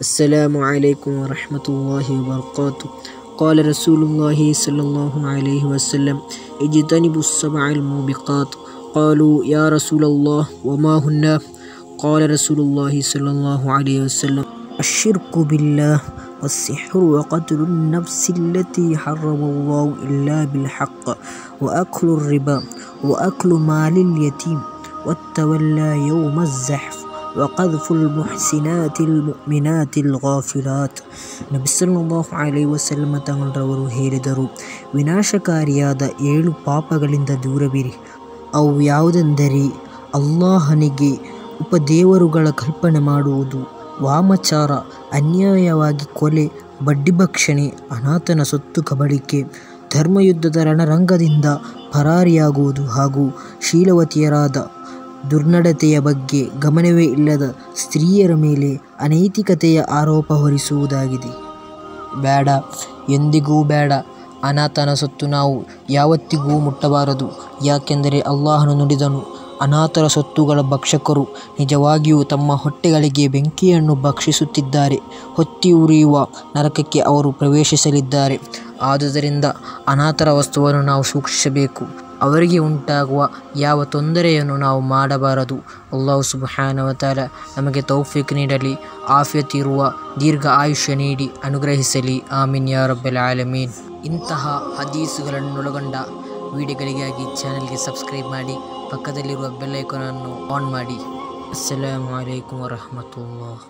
السلام عليكم ورحمة الله وبركاته. قال رسول الله صلى الله عليه وسلم اجتنبوا السبع الموبقات. قالوا يا رسول الله وما هن؟ قال رسول الله صلى الله عليه وسلم الشرك بالله والسحر وقتل النفس التي حرم الله إلا بالحق وأكل الربا وأكل مال اليتيم والتولى يوم الزحف. وقذف المحسنات المؤمنات الغافلات ನಬಿ ಸಲ್ಲಲ್ಲಾಹು ಅಲೈಹಿ ವಸಲ್ಲಮ ತಗಳರವರು ಹೇಳಿದರು ವಿನಾಶಕಾರಿಯಾದ ಏಳು ಪಾಪಗಳಿಂದ ದೂರವಿರಿ ಅವು ಯಾವುದೆಂದರೆ ಅಲ್ಲಾಹನಿಗೆ ಉಪದೇವರುಗಳ ಕಲ್ಪನೆ ಮಾಡುವುದು ವಾಮಚಾರ ಅನ್ಯಾಯವಾಗಿ ಕೊಲೆ ಬಡ್ಡಿಭಕ್ಷಣೆ ಅನಾಥನ ಸೊತ್ತು ಕಬಳಿಕೆ ಧರ್ಮಯುದ್ಧದ ರಣರಂಗದಿಂದ ಪರಾರಿಯಾಗುವುದು ಹಾಗೂ ಶೀಲವತಿಯರಾದ ದುರ್ನಡತೆಯ ಬಗ್ಗೆ ಗಮನವೇ ಇಲ್ಲದ ಸ್ತ್ರೀಯರ ಮೇಲೆ ಅನೈತಿಕತೆಯ ಆರೋಪ ಹೊರಿಸುವುದಾಗಿದೆ. ಬೇಡ, ಎಂದಿಗೂ ಬೇಡ. ಅನಾಥನ ಸೊತ್ತು ನಾವು ಯಾವತ್ತಿಗೂ ಮುಟ್ಟಬಾರದು. ಯಾಕೆಂದರೆ ಅಲ್ಲಾಹನು ನುಡಿದನು, ಅನಾಥರ ಸೊತ್ತುಗಳ ಭಕ್ಷಕರು ನಿಜವಾಗಿಯೂ ತಮ್ಮ ಹೊಟ್ಟೆಗಳಿಗೆ ಬೆಂಕಿಯನ್ನು ಭಕ್ಷಿಸುತ್ತಿದ್ದಾರೆ. ಹೊತ್ತಿ ಉರಿಯುವ ನರಕಕ್ಕೆ ಅವರು ಪ್ರವೇಶಿಸಲಿದ್ದಾರೆ. ಆದುದರಿಂದ ಅನಾಥರ ವಸ್ತುವನ್ನು ನಾವು ಸೂಕ್ಷಿಸಬೇಕು. ಅವರಿಗೆ ಉಂಟಾಗುವ ಯಾವ ತೊಂದರೆಯನ್ನು ನಾವು ಮಾಡಬಾರದು. ಅಲ್ಲಾಹು ಸುಬಹಾನವತಾಲ ನಮಗೆ ತೌಫೀಕ್ ನೀಡಲಿ, ಆಫಿಯತ್ ಇರುವ ದೀರ್ಘ ಆಯುಷ್ಯ ನೀಡಿ ಅನುಗ್ರಹಿಸಲಿ. ಆಮೀನ್ ಯಾ ರಬ್ಬಲ್ ಆಲಮೀನ್. ಇಂತಹ ಹದೀಸುಗಳನ್ನೊಳಗೊಂಡ ವಿಡಿಯೋಗಳಿಗಾಗಿ ಚಾನಲ್ಗೆ ಸಬ್ಸ್ಕ್ರೈಬ್ ಮಾಡಿ, ಪಕ್ಕದಲ್ಲಿರುವ ಬೆಲ್ ಐಕಾನನ್ನು ಆನ್ ಮಾಡಿ. ಅಸ್ಸಲಾಮು ಅಲೈಕುಮ್ ವರಹಮತುಲ್ಲಾಹ್.